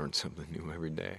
learn something new every day.